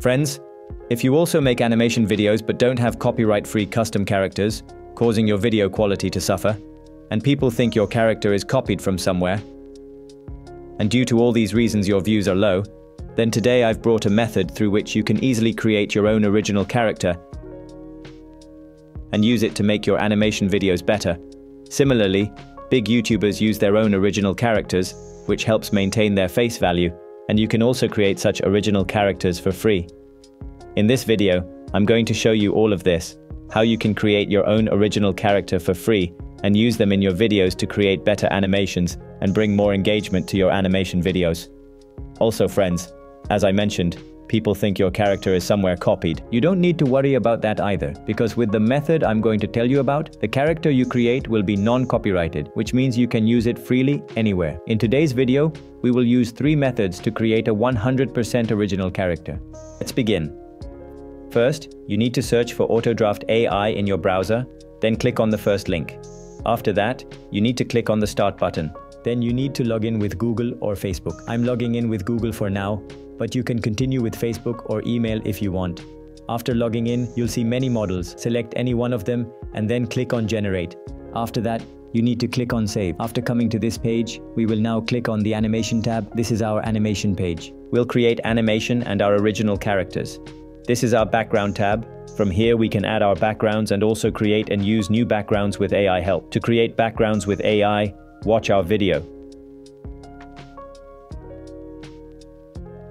Friends, if you also make animation videos but don't have copyright-free custom characters, causing your video quality to suffer, and people think your character is copied from somewhere, and due to all these reasons your views are low, then today I've brought a method through which you can easily create your own original character and use it to make your animation videos better. Similarly, big YouTubers use their own original characters, which helps maintain their face value, and you can also create such original characters for free. In this video, I'm going to show you all of this, how you can create your own original character for free and use them in your videos to create better animations and bring more engagement to your animation videos. Also friends, as I mentioned, people think your character is somewhere copied. You don't need to worry about that either, because with the method I'm going to tell you about, the character you create will be non-copyrighted, which means you can use it freely anywhere. In today's video, we will use three methods to create a 100% original character. Let's begin. First, you need to search for Autodraft AI in your browser, then click on the first link. After that, you need to click on the Start button. Then you need to log in with Google or Facebook. I'm logging in with Google for now, but you can continue with Facebook or email if you want. After logging in, you'll see many models. Select any one of them and then click on Generate. After that, you need to click on Save. After coming to this page, we will now click on the Animation tab. This is our animation page. We'll create animation and our original characters. This is our background tab. From here we can add our backgrounds and also create and use new backgrounds with AI help. To create backgrounds with AI, watch our video.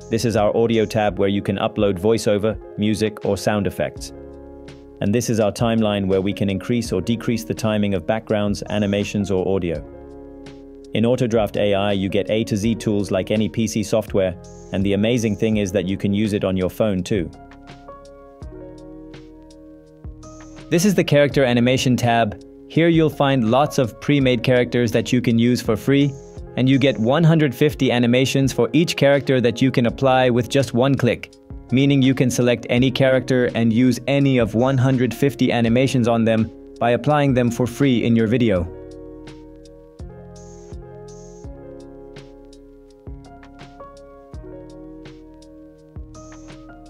This is our audio tab where you can upload voiceover, music or sound effects. And this is our timeline where we can increase or decrease the timing of backgrounds, animations or audio. In Autodraft AI, you get A to Z tools like any PC software, and the amazing thing is that you can use it on your phone too. This is the character animation tab. Here you'll find lots of pre-made characters that you can use for free, and you get 150 animations for each character that you can apply with just one click, meaning you can select any character and use any of 150 animations on them by applying them for free in your video.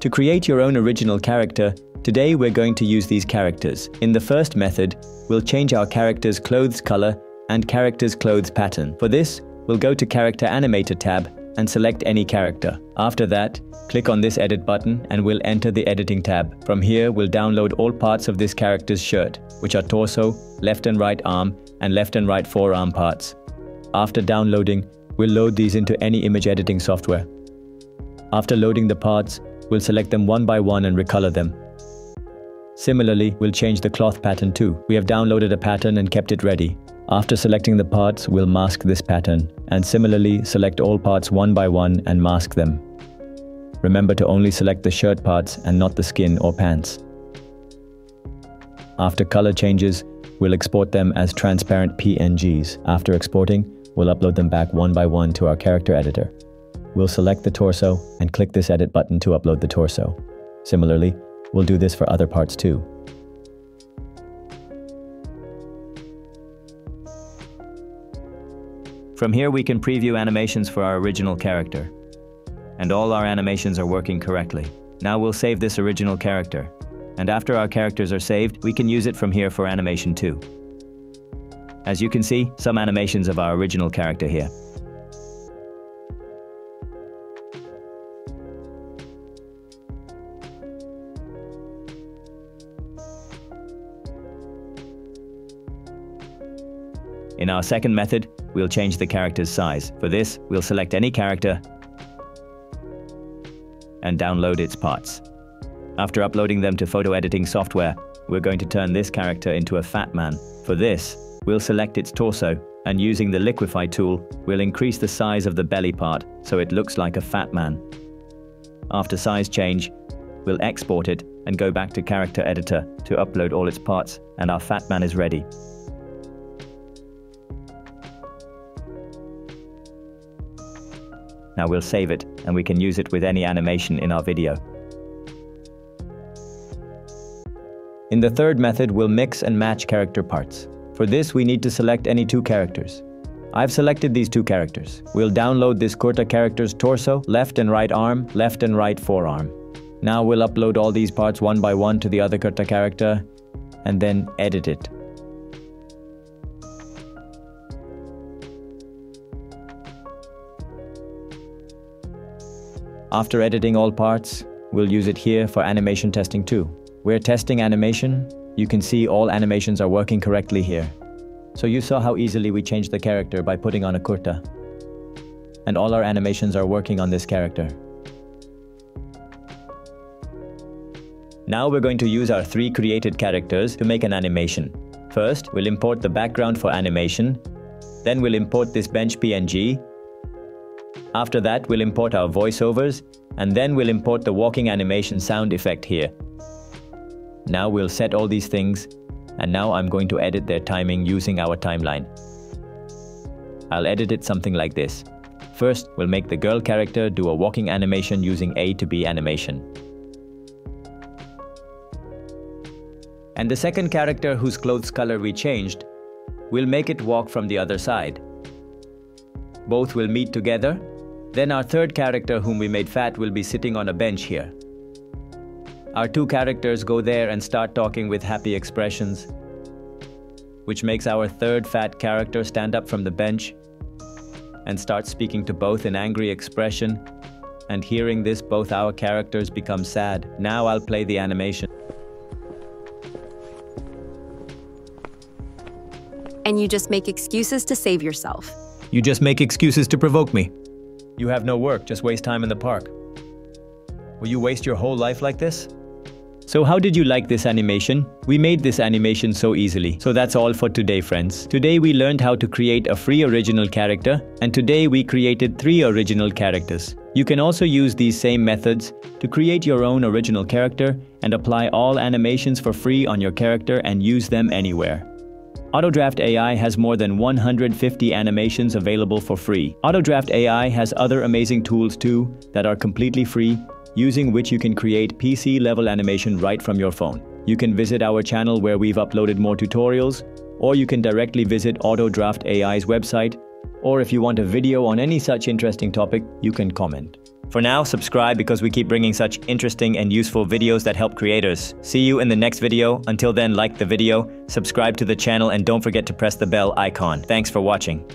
To create your own original character, Today we're going to use these characters. In the first method, we'll change our character's clothes color and character's clothes pattern. For this, we'll go to Character Animator tab and select any character. After that, click on this edit button and we'll enter the editing tab. From here, we'll download all parts of this character's shirt, which are torso, left and right arm, and left and right forearm parts. After downloading, we'll load these into any image editing software. After loading the parts, we'll select them one by one and recolor them. Similarly, we'll change the cloth pattern too. We have downloaded a pattern and kept it ready. After selecting the parts, we'll mask this pattern, and similarly select all parts one by one and mask them. Remember to only select the shirt parts and not the skin or pants. After color changes, we'll export them as transparent PNGs. After exporting, we'll upload them back one by one to our character editor. We'll select the torso and click this edit button to upload the torso. Similarly, We'll do this for other parts too. From here we can preview animations for our original character. And all our animations are working correctly. Now we'll save this original character. And after our characters are saved, we can use it from here for animation too. As you can see, some animations of our original character here. In our second method, we'll change the character's size. For this, we'll select any character and download its parts. After uploading them to photo editing software, we're going to turn this character into a fat man. For this, we'll select its torso, and using the liquify tool, we'll increase the size of the belly part so it looks like a fat man. After size change, we'll export it and go back to character editor to upload all its parts and our fat man is ready. Now we'll save it and we can use it with any animation in our video. In the third method, we'll mix and match character parts. For this, we need to select any two characters. I've selected these two characters. We'll download this Kurta character's torso, left and right arm, left and right forearm. Now we'll upload all these parts one by one to the other Kurta character and then edit it. After editing all parts, we'll use it here for animation testing too. We're testing animation. You can see all animations are working correctly here. So you saw how easily we changed the character by putting on a kurta. And all our animations are working on this character. Now we're going to use our three created characters to make an animation. First, we'll import the background for animation. Then we'll import this bench PNG after that, we'll import our voiceovers, and then we'll import the walking animation sound effect here. Now we'll set all these things, and now I'm going to edit their timing using our timeline. I'll edit it something like this. First, we'll make the girl character do a walking animation using A to B animation. And the second character whose clothes color we changed, we'll make it walk from the other side. Both will meet together then our third character whom we made fat will be sitting on a bench here. Our two characters go there and start talking with happy expressions, which makes our third fat character stand up from the bench and start speaking to both in angry expression. And hearing this, both our characters become sad. Now I'll play the animation. And you just make excuses to save yourself. You just make excuses to provoke me. You have no work, just waste time in the park. Will you waste your whole life like this? So how did you like this animation? We made this animation so easily. So that's all for today friends. Today we learned how to create a free original character and today we created three original characters. You can also use these same methods to create your own original character and apply all animations for free on your character and use them anywhere. Autodraft AI has more than 150 animations available for free. Autodraft AI has other amazing tools too that are completely free, using which you can create PC-level animation right from your phone. You can visit our channel where we've uploaded more tutorials, or you can directly visit Autodraft AI's website, or if you want a video on any such interesting topic, you can comment. For now, subscribe because we keep bringing such interesting and useful videos that help creators. See you in the next video. Until then, like the video, subscribe to the channel, and don't forget to press the bell icon. Thanks for watching.